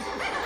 Ha ha ha!